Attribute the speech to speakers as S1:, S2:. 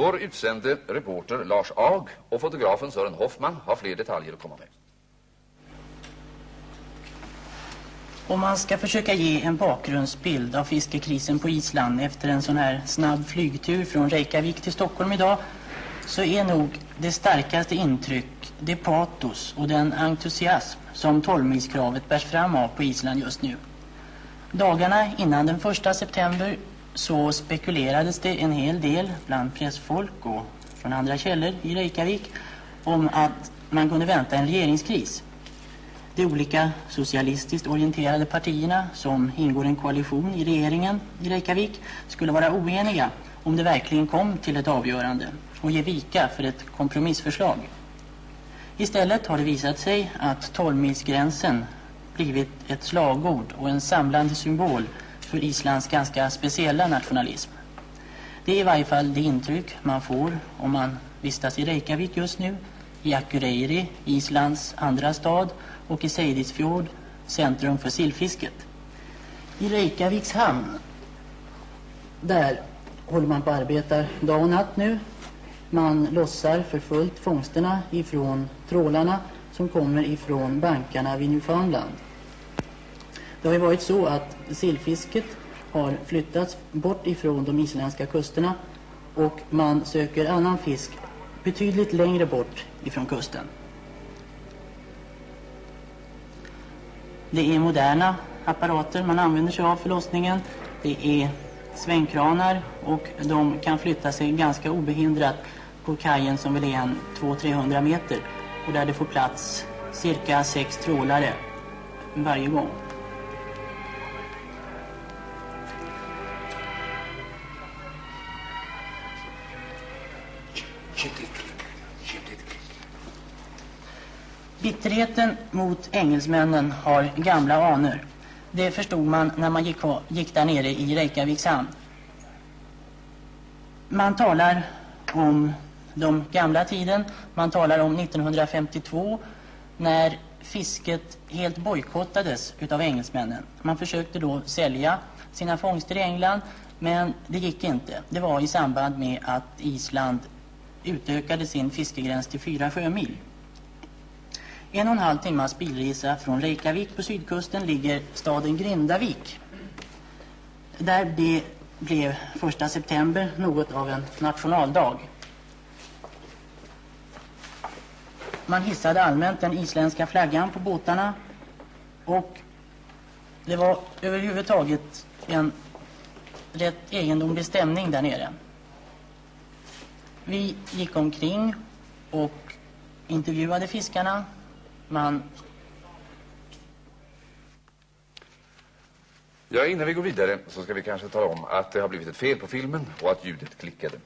S1: Vår utsände reporter Lars Ag och fotografen Sören Hoffman har fler detaljer att komma med.
S2: Om man ska försöka ge en bakgrundsbild av fiskekrisen på Island efter en sån här snabb flygtur från Reykjavik till Stockholm idag så är nog det starkaste intryck det patos och den entusiasm som tolvmilskravet bärs fram av på Island just nu. Dagarna innan den första september så spekulerades det en hel del bland pressfolk och från andra källor i Reykjavik om att man kunde vänta en regeringskris. De olika socialistiskt orienterade partierna som ingår en koalition i regeringen i Reykjavik skulle vara oeniga om det verkligen kom till ett avgörande och ge vika för ett kompromissförslag. Istället har det visat sig att 12-milsgränsen blivit ett slagord och en samlande symbol för Islands ganska speciella nationalism. Det är i varje fall det intryck man får om man vistas i Reykjavik just nu, i Akureyri, Islands andra stad och i Seydisfjord, centrum för sillfisket. I Reykjaviks hamn, där håller man på att arbeta dag och natt nu. Man lossar för fullt fångsterna ifrån trålarna som kommer ifrån bankarna vid Newfoundland. Det har ju varit så att sillfisket har flyttats bort ifrån de isländska kusterna och man söker annan fisk betydligt längre bort ifrån kusten. Det är moderna apparater man använder sig av för lossningen. Det är svängkranar och de kan flytta sig ganska obehindrat på kajen som väl är en 200-300 meter och där det får plats cirka sex trålare varje gång. Bitterheten mot engelsmännen har gamla anor. Det förstod man när man gick, gick där nere i Reykjaviks hamn. Man talar om de gamla tiden. Man talar om 1952 när fisket helt bojkottades av engelsmännen. Man försökte då sälja sina fångster i England men det gick inte. Det var i samband med att Island utökade sin fiskegräns till fyra sjömil. En och en halv timmas bilresa från Reykjavik på sydkusten ligger staden Grindavik. Där det blev första september något av en nationaldag. Man hissade allmänt den isländska flaggan på båtarna och det var överhuvudtaget en rätt egendomlig stämning där nere. Vi gick omkring och intervjuade fiskarna man...
S1: Ja, innan vi går vidare så ska vi kanske tala om att det har blivit ett fel på filmen och att ljudet klickade.